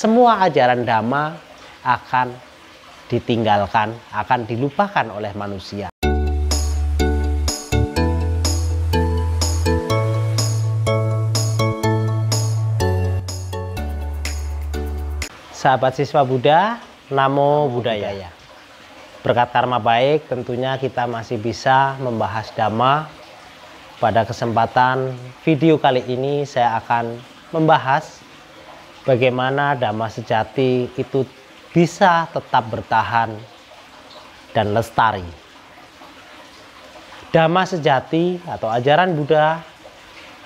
semua ajaran dhamma akan ditinggalkan, akan dilupakan oleh manusia. Sahabat siswa Buddha, Namo Buddhaya. Berkat karma baik, tentunya kita masih bisa membahas Dhamma. Pada kesempatan video kali ini saya akan membahas bagaimana Dhamma sejati itu bisa tetap bertahan dan lestari. Dhamma sejati atau ajaran Buddha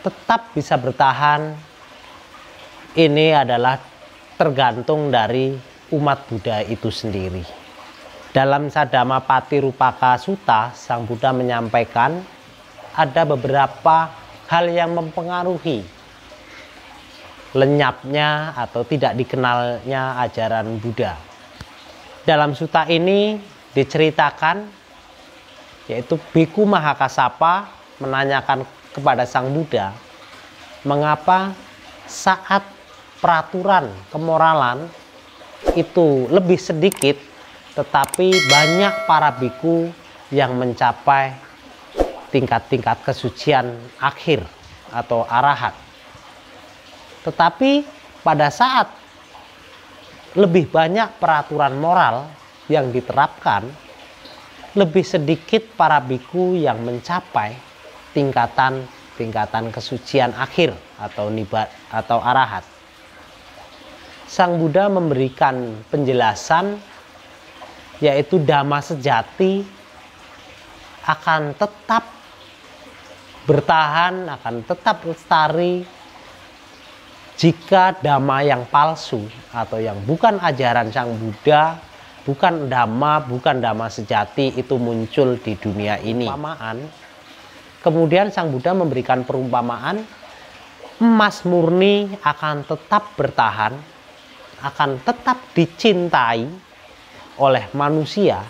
tetap bisa bertahan ini adalah tergantung dari umat Buddha itu sendiri. Dalam Sadama Pati Rupaka Sutta, Sang Buddha menyampaikan ada beberapa hal yang mempengaruhi lenyapnya atau tidak dikenalnya ajaran Buddha. Dalam sutta ini diceritakan yaitu Biku Mahakasapa menanyakan kepada Sang Buddha mengapa saat peraturan kemoralan itu lebih sedikit tetapi banyak para biku yang mencapai tingkat-tingkat kesucian akhir atau arahat tetapi pada saat lebih banyak peraturan moral yang diterapkan lebih sedikit para biku yang mencapai tingkatan tingkatan kesucian akhir atau nibat atau arahat. Sang Buddha memberikan penjelasan yaitu dhamma sejati akan tetap bertahan, akan tetap lestari jika dhamma yang palsu atau yang bukan ajaran Sang Buddha, bukan dhamma, bukan dhamma sejati itu muncul di dunia ini. Perumpamaan. Kemudian Sang Buddha memberikan perumpamaan emas murni akan tetap bertahan akan tetap dicintai oleh manusia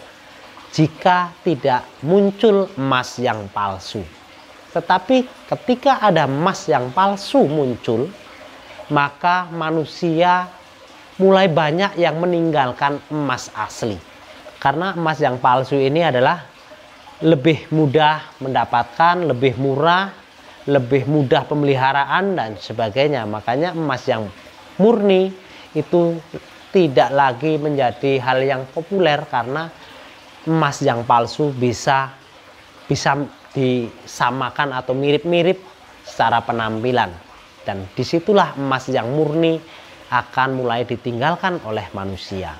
jika tidak muncul emas yang palsu. Tetapi ketika ada emas yang palsu muncul, maka manusia mulai banyak yang meninggalkan emas asli. Karena emas yang palsu ini adalah lebih mudah mendapatkan, lebih murah, lebih mudah pemeliharaan dan sebagainya. Makanya emas yang murni itu tidak lagi menjadi hal yang populer karena emas yang palsu bisa bisa disamakan atau mirip-mirip secara penampilan dan di situlah emas yang murni akan mulai ditinggalkan oleh manusia.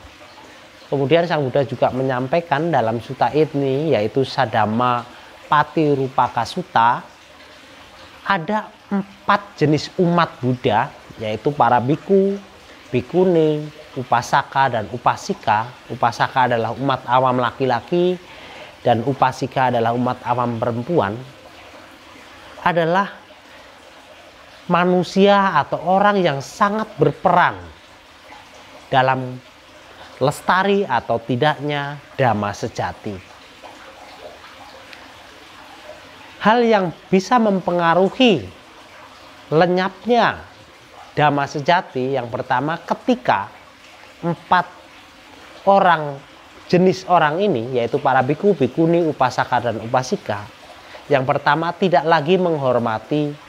Kemudian Sang Buddha juga menyampaikan dalam suta ini yaitu Sadama Pati Rupaka Sutta ada empat jenis umat Buddha yaitu para biku, bikuni, upasaka dan upasika. Upasaka adalah umat awam laki-laki dan upasika adalah umat awam perempuan. Adalah manusia atau orang yang sangat berperan dalam lestari atau tidaknya dhamma sejati. Hal yang bisa mempengaruhi lenyapnya dhamma sejati yang pertama ketika empat orang jenis orang ini yaitu para biku, bikuni, upasaka dan upasika yang pertama tidak lagi menghormati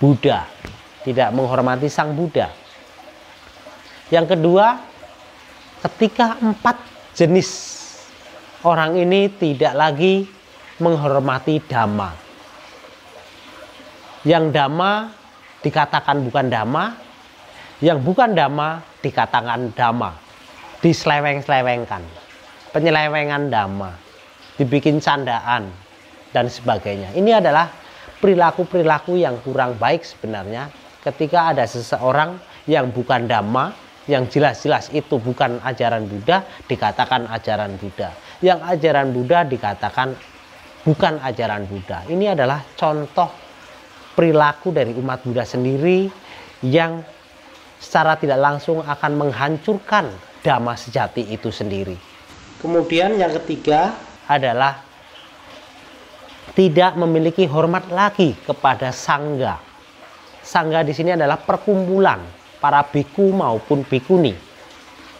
Buddha. Tidak menghormati sang Buddha. Yang kedua ketika empat jenis orang ini tidak lagi menghormati Dhamma. Yang Dhamma dikatakan bukan dhamma, yang bukan dhamma dikatakan dhamma, diseleweng-selewengkan, penyelewengan dhamma, dibikin candaan dan sebagainya. Ini adalah perilaku-perilaku yang kurang baik sebenarnya ketika ada seseorang yang bukan dhamma, yang jelas-jelas itu bukan ajaran Buddha, dikatakan ajaran Buddha. Yang ajaran Buddha dikatakan bukan ajaran Buddha. Ini adalah contoh perilaku dari umat Buddha sendiri yang secara tidak langsung akan menghancurkan dhamma sejati itu sendiri. Kemudian yang ketiga adalah tidak memiliki hormat lagi kepada sangga. Sangga di sini adalah perkumpulan para biku maupun bikuni.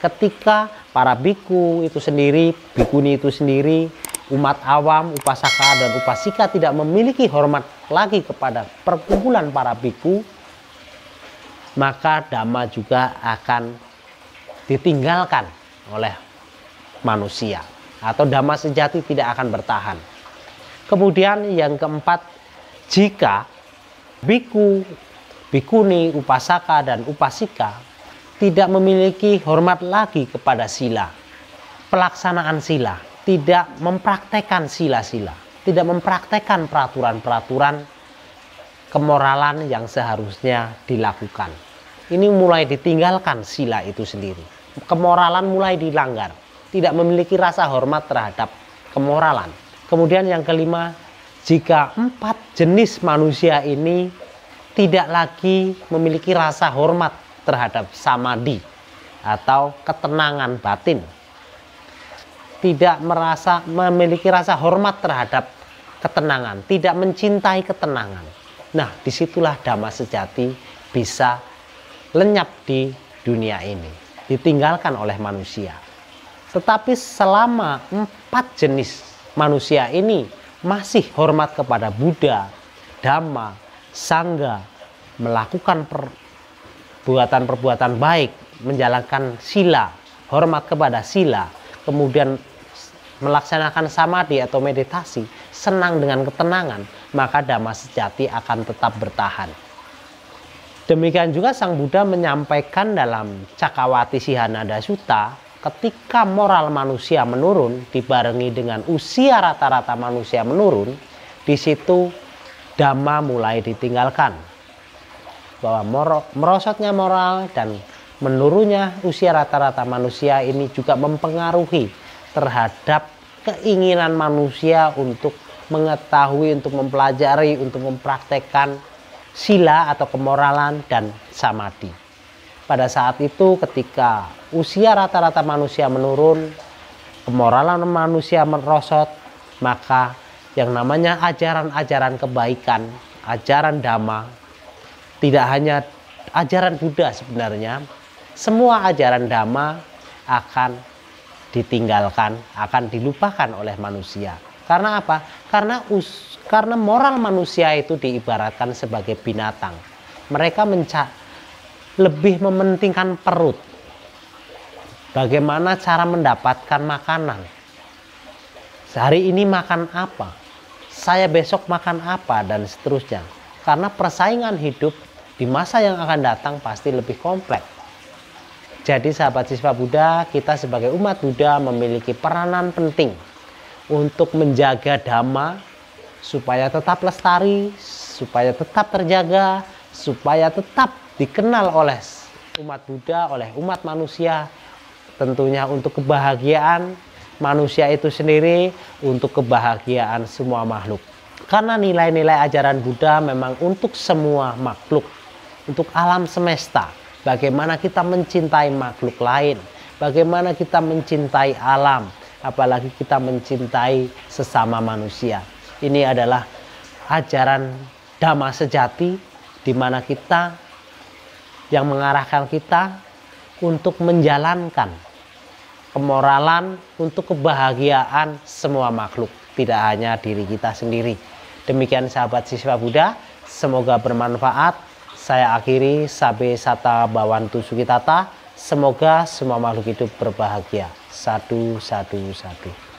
Ketika para biku itu sendiri, bikuni itu sendiri, umat awam, upasaka dan upasika tidak memiliki hormat lagi kepada perkumpulan para biku, maka dhamma juga akan ditinggalkan oleh manusia atau dhamma sejati tidak akan bertahan. Kemudian yang keempat, jika biku, bikuni, upasaka dan upasika tidak memiliki hormat lagi kepada sila, pelaksanaan sila, tidak mempraktekkan sila-sila, tidak mempraktekkan peraturan-peraturan kemoralan yang seharusnya dilakukan. Ini mulai ditinggalkan sila itu sendiri. Kemoralan mulai dilanggar, tidak memiliki rasa hormat terhadap kemoralan. Kemudian yang kelima, jika empat jenis manusia ini tidak lagi memiliki rasa hormat terhadap samadhi atau ketenangan batin tidak merasa memiliki rasa hormat terhadap ketenangan, tidak mencintai ketenangan. Nah, di situlah dhamma sejati bisa lenyap di dunia ini, ditinggalkan oleh manusia. Tetapi selama empat jenis manusia ini masih hormat kepada Buddha, Dhamma, Sangga, melakukan perbuatan-perbuatan baik, menjalankan sila, hormat kepada sila, kemudian melaksanakan samadhi atau meditasi, senang dengan ketenangan, maka dhamma sejati akan tetap bertahan. Demikian juga Sang Buddha menyampaikan dalam Cakawati Sihanada Sutta, ketika moral manusia menurun dibarengi dengan usia rata-rata manusia menurun, di situ dhamma mulai ditinggalkan. Bahwa merosotnya moral dan menurunnya usia rata-rata manusia ini juga mempengaruhi terhadap keinginan manusia untuk mengetahui, untuk mempelajari, untuk mempraktekkan sila atau kemoralan dan samadhi. Pada saat itu ketika usia rata-rata manusia menurun, kemoralan manusia merosot, maka yang namanya ajaran-ajaran kebaikan, ajaran dhamma, tidak hanya ajaran Buddha sebenarnya, semua ajaran dhamma akan ditinggalkan, akan dilupakan oleh manusia. Karena apa? Karena us, karena moral manusia itu diibaratkan sebagai binatang. Mereka menca lebih mementingkan perut. Bagaimana cara mendapatkan makanan? Sehari ini makan apa? Saya besok makan apa dan seterusnya. Karena persaingan hidup di masa yang akan datang pasti lebih kompleks jadi sahabat siswa Buddha, kita sebagai umat Buddha memiliki peranan penting untuk menjaga dhamma supaya tetap lestari, supaya tetap terjaga, supaya tetap dikenal oleh umat Buddha, oleh umat manusia, tentunya untuk kebahagiaan manusia itu sendiri, untuk kebahagiaan semua makhluk. Karena nilai-nilai ajaran Buddha memang untuk semua makhluk, untuk alam semesta bagaimana kita mencintai makhluk lain, bagaimana kita mencintai alam, apalagi kita mencintai sesama manusia. Ini adalah ajaran dhamma sejati di mana kita yang mengarahkan kita untuk menjalankan kemoralan untuk kebahagiaan semua makhluk, tidak hanya diri kita sendiri. Demikian sahabat siswa Buddha, semoga bermanfaat. Saya akhiri Sabe Sata Bawantu Sukitata. Semoga semua makhluk hidup berbahagia. Satu, satu, satu.